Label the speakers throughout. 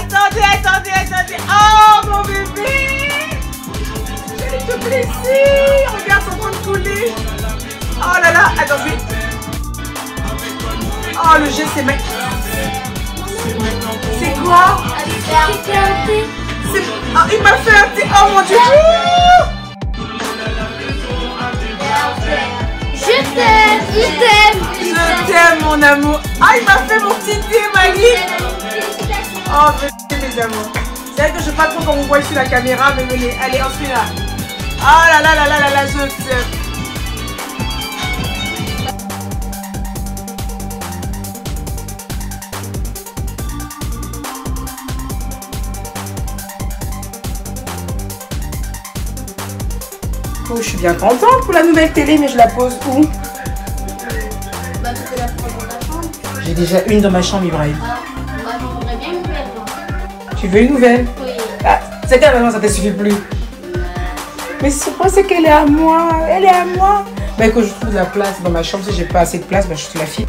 Speaker 1: Attendez, attendez, attendez. Oh, mon bébé. Quel te plaisir. Regarde, en train de couler. Oh là là, attends, vite. Oh, le jet, c'est mec. C'est quoi? Ah, il m'a fait un thé. Oh mon dieu.
Speaker 2: Je t'aime, je t'aime.
Speaker 1: Je t'aime, mon amour. Ah, il m'a fait mon petit thé, Malik. Oh, venez, mes amours. C'est vrai que je sais pas trop comment on voit sur la caméra, mais venez. Allez, on suit là. Oh là là là là là là, je. Oh, je suis bien contente pour la nouvelle télé, mais je la pose où?
Speaker 2: Bah.
Speaker 1: J'ai déjà une dans ma chambre, Ibrahim. Tu veux une nouvelle
Speaker 2: Oui.
Speaker 1: ah, C'est qu'à maintenant, ça te suffit plus. Mais pas c'est qu'elle est à moi. Elle est à moi. Mais que je trouve de la place dans ma chambre, si j'ai pas assez de place, bah, je suis la fille.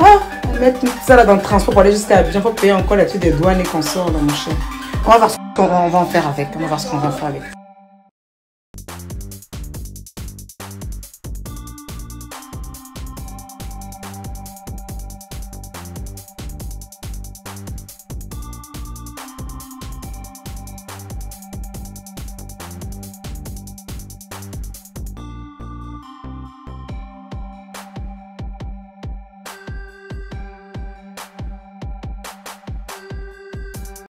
Speaker 1: Oh, mettre tout ça là dans le transport pour aller jusqu'à Abidjan, faut payer encore là-dessus des douanes et qu'on sort dans mon chien. On va voir ce qu'on va, en faire avec. On va voir ce qu'on va faire avec.